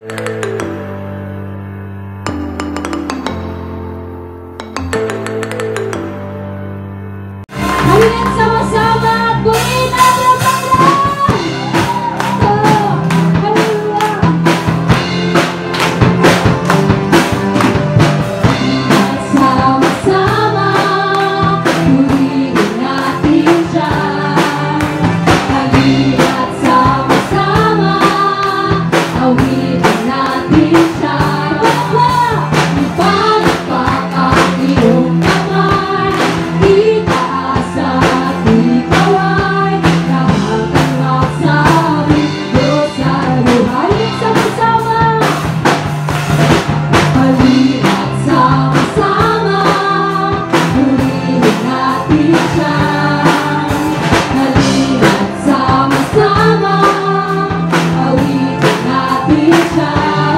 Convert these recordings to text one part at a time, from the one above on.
Yeah. Bye.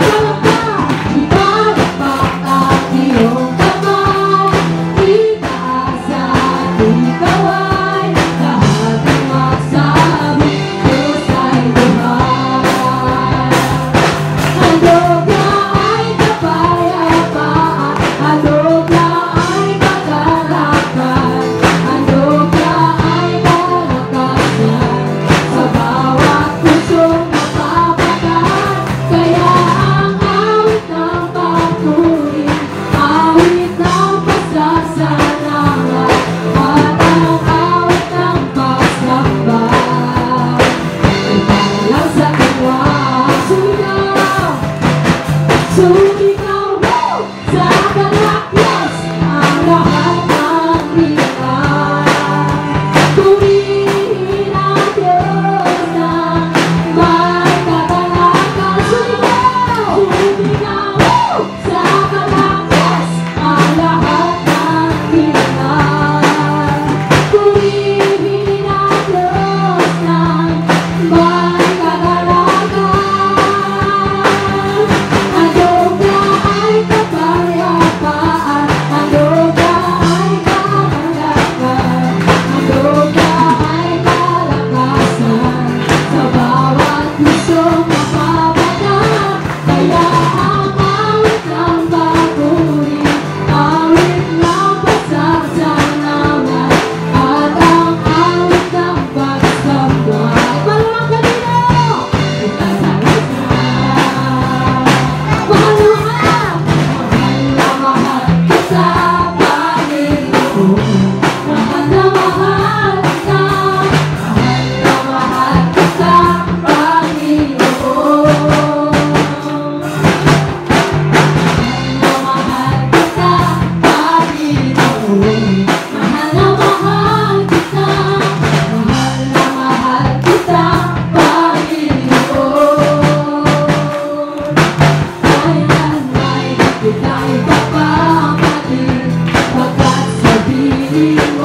You.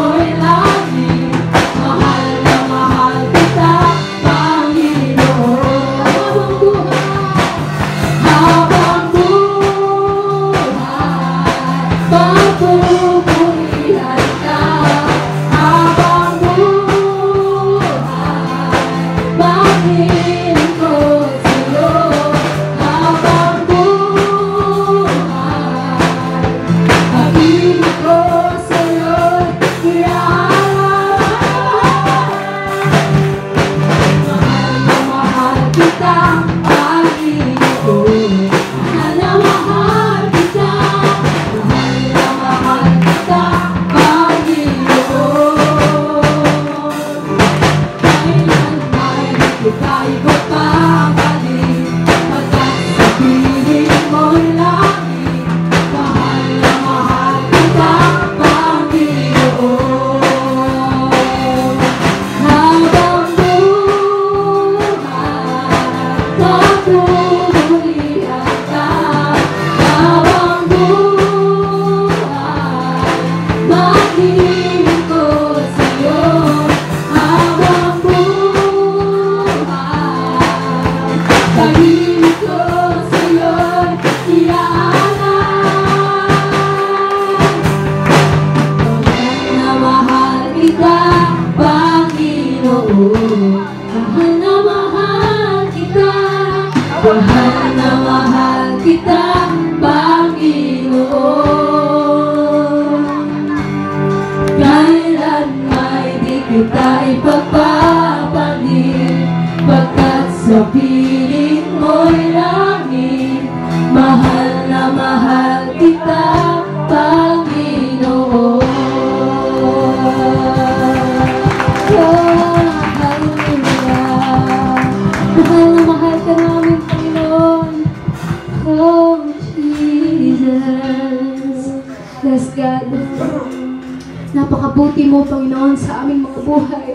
Panginoon, sa aming mga buhay.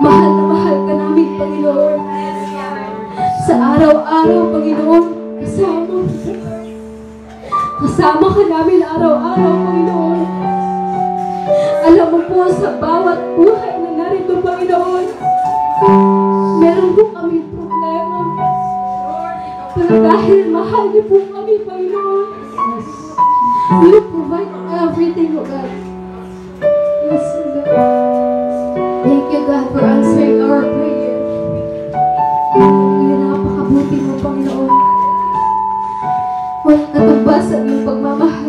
Mahal na mahal ka namin, Panginoon. Sa araw-araw, Panginoon, kasama. Kasama ka namin araw-araw, Panginoon. Alam mo po sa bawat buhay na narito, Panginoon, meron po kami problema. Pero dahil mahal niyo po kami, Panginoon, you provide everything, O God. Yes, O God. Thank you, God, for answering our prayer. Napakabuti mo, Panginoon. Walang katumbas ang iyong pagmamahal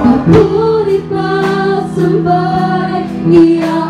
Papuri pa sambay iaalay